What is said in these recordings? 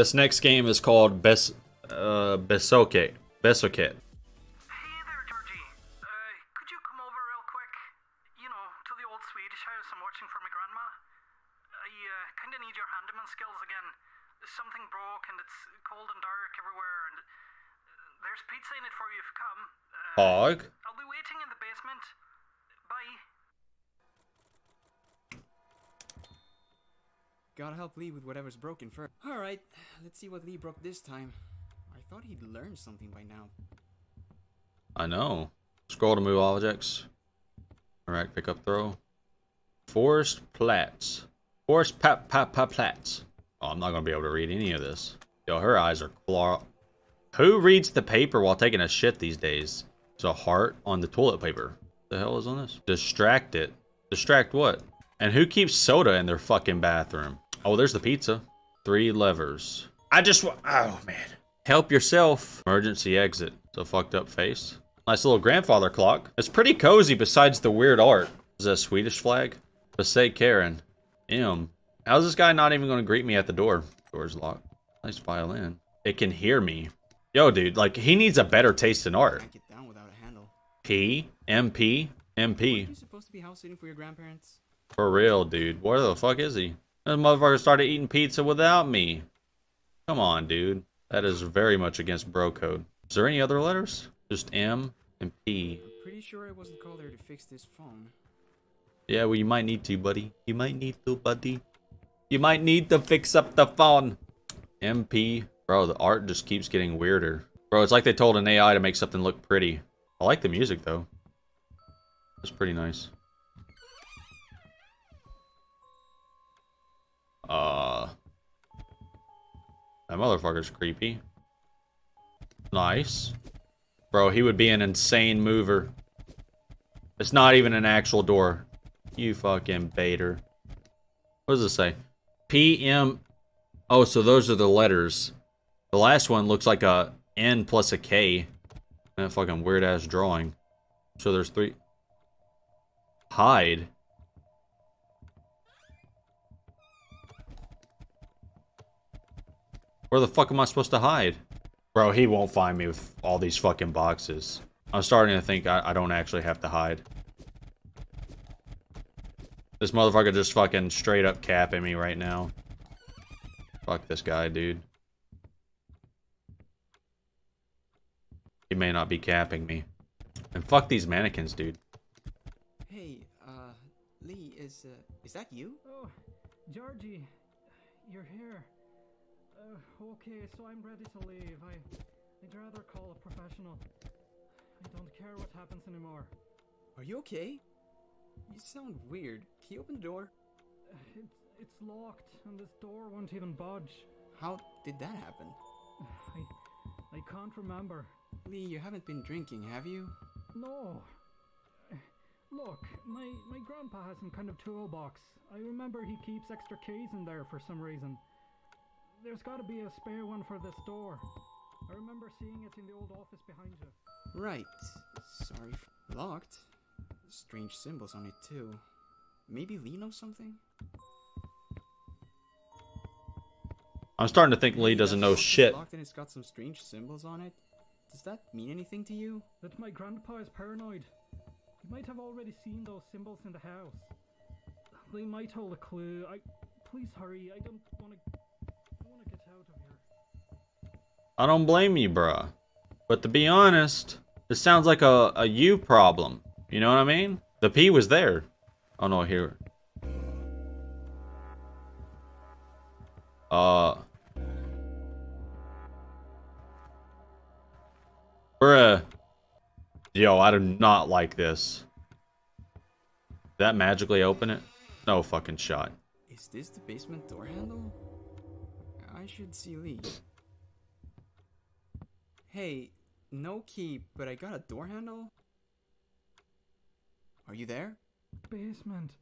This next game is called Bes uh Besoke. Besoket. Hey there, Georgie. Uh, could you come over real quick? You know, to the old Swedish house I'm watching for my grandma. I uh, kind of need your handyman skills again. Something broke and it's cold and dark everywhere, and uh, there's pizza in it for you if you come. Uh, Hog. I'll be waiting in the basement. Bye. Gotta help Lee with whatever's broken first. Alright, let's see what Lee broke this time. I thought he'd learned something by now. I know. Scroll to move objects. Alright, pick up throw. Forest plats. Forest pat pat pat plats. Oh, I'm not gonna be able to read any of this. Yo, her eyes are claw. Who reads the paper while taking a shit these days? There's a heart on the toilet paper. The hell is on this? Distract it. Distract what? And who keeps soda in their fucking bathroom? Oh, there's the pizza. Three levers. I just wa- oh man. Help yourself. Emergency exit. So fucked up face. Nice little grandfather clock. It's pretty cozy besides the weird art. Is that a Swedish flag? Passay Karen. M. How's this guy not even going to greet me at the door? Door's locked. Nice violin. It can hear me. Yo, dude, like, he needs a better taste in art. Can't get down without a handle. P, MP, Aren't you supposed to be house sitting for your grandparents? For real, dude. Where the fuck is he? This motherfucker started eating pizza without me. Come on, dude. That is very much against bro code. Is there any other letters? Just M and P. Pretty sure I wasn't called there to fix this phone. Yeah, well, you might need to, buddy. You might need to, buddy. You might need to fix up the phone. MP. Bro, the art just keeps getting weirder. Bro, it's like they told an AI to make something look pretty. I like the music, though. It's pretty nice. Uh... That motherfucker's creepy. Nice. Bro, he would be an insane mover. It's not even an actual door. You fucking baiter. What does it say? PM. Oh, so those are the letters. The last one looks like a N plus a K. That fucking weird ass drawing. So there's three. Hide. Where the fuck am I supposed to hide? Bro, he won't find me with all these fucking boxes. I'm starting to think I, I don't actually have to hide. This motherfucker just fucking straight up capping me right now. Fuck this guy, dude. He may not be capping me. And fuck these mannequins, dude. Hey, uh, Lee, is, uh, is that you? Oh, Georgie, you're here. Uh, okay, so I'm ready to leave. I, I'd rather call a professional. I don't care what happens anymore. Are you okay? You sound weird. Can you open the door? Uh, It's, it's locked, and this door won't even budge. How did that happen? I, I can't remember. Lee, you haven't been drinking, have you? No. Look, my, my grandpa has some kind of toolbox. I remember he keeps extra keys in there for some reason. There's gotta be a spare one for this door. I remember seeing it in the old office behind you. Right. Sorry. Locked? Strange symbols on it, too. Maybe Lee knows something? I'm starting to think Lee doesn't know shit. Locked and it's got some strange symbols on it. Does that mean anything to you? That my grandpa is paranoid. He might have already seen those symbols in the house. They might hold a clue. I please hurry. I don't wanna I I don't blame you, bruh. But to be honest, this sounds like a, a you problem. You know what I mean? The P was there. Oh no, here. Uh. Bruh. Yo, I do not like this. Did that magically open it? No fucking shot. Is this the basement door handle? I should see Lee. Hey, no key, but I got a door handle? Are you there? Basement.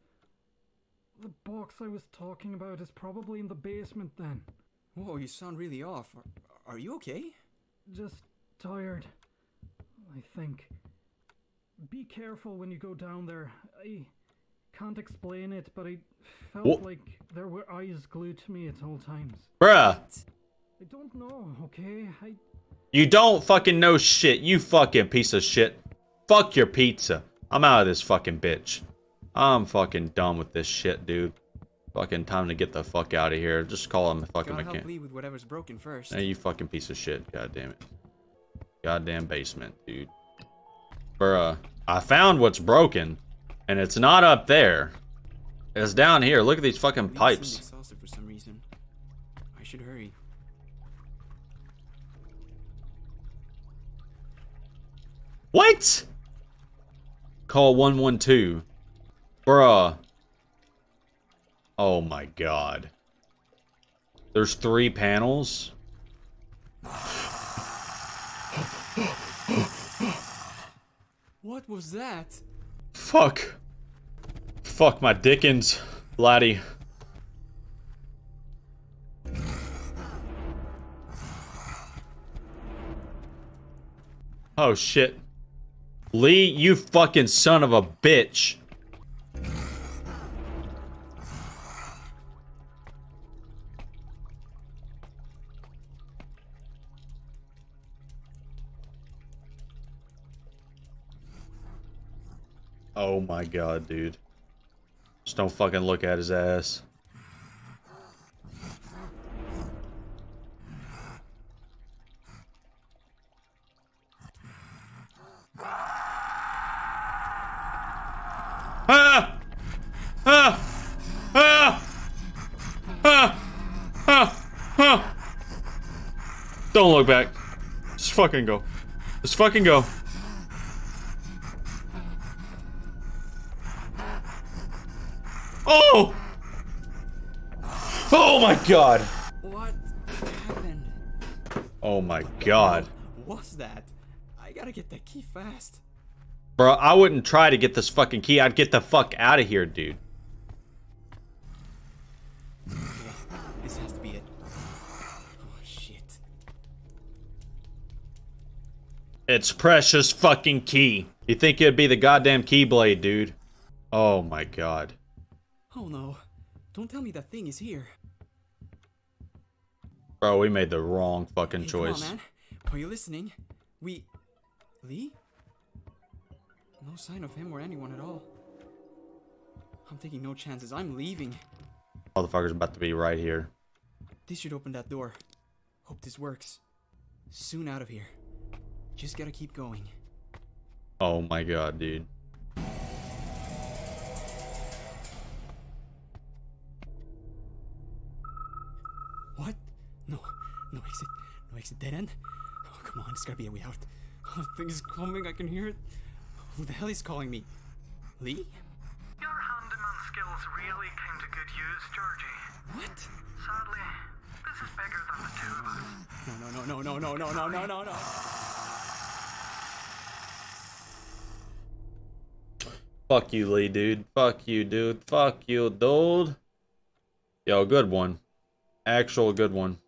The box I was talking about is probably in the basement then. Whoa, you sound really off. Are, are you okay? Just tired. I think. Be careful when you go down there. I can't explain it, but I felt Wha- like there were eyes glued to me at all times. Bruh. I don't know, okay? I You don't fucking know shit. You fucking piece of shit. Fuck your pizza. I'm out of this fucking bitch. I'm fucking done with this shit, dude. Fucking time to get the fuck out of here. Just call him a fucking help mechanic. With whatever's broken first. Hey, you fucking piece of shit. God damn it. Goddamn basement, dude. Bruh. I found what's broken. And it's not up there. It's down here. Look at these fucking pipes. for some reason. I should hurry. What? Call 112. Bruh. Oh my god. There's three panels? What was that? Fuck. Fuck my dickens, laddie. Oh shit. Lee, you fucking son of a bitch. Oh my god, dude. Just don't fucking look at his ass. Ah! Ah! Ah! Ah! Ah! Ah! Don't look back. Just fucking go. Just fucking go. Oh! Oh my god! What happened? Oh my god. What's that? I gotta get that key fast. Bro, I wouldn't try to get this fucking key. I'd get the fuck out of here, dude. This has to be it. Oh shit. It's precious fucking key. You think it'd be the goddamn keyblade, dude? Oh my god. Oh no. Don't tell me that thing is here. Bro, we made the wrong fucking Hey, come on, man. Are you listening? We. Lee? No sign of him or anyone at all. I'm taking no chances. I'm leaving. Motherfucker's about to be right here. This should open that door. Hope this works. Soon out of here. Just gotta keep going. Oh my god, dude. What? No, no exit. No exit. Dead end? Oh, come on. There's gotta be a way out. Oh, thing is coming. I can hear it. Who the hell is calling me? Lee? Your handyman skills really came to good use, Georgie. What? Sadly, this is bigger than the two of us. No, no, no, no, no, no, no, no, no, no. Fuck you, Lee, dude. Fuck you, dude. Fuck you, dude. Yo, good one. Actual good one.